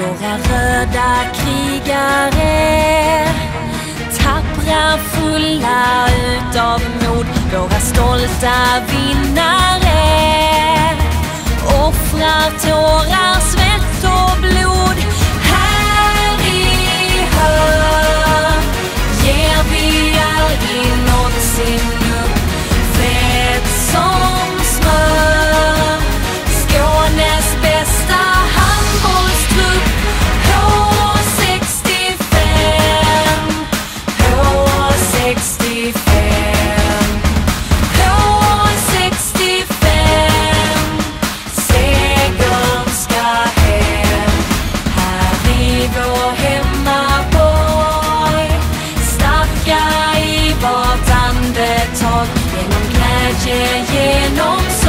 Våra röda krigare Tappra, fulla utav mod. Våra stolta vinnare Offrar tårar, andetag Genom glädje, genom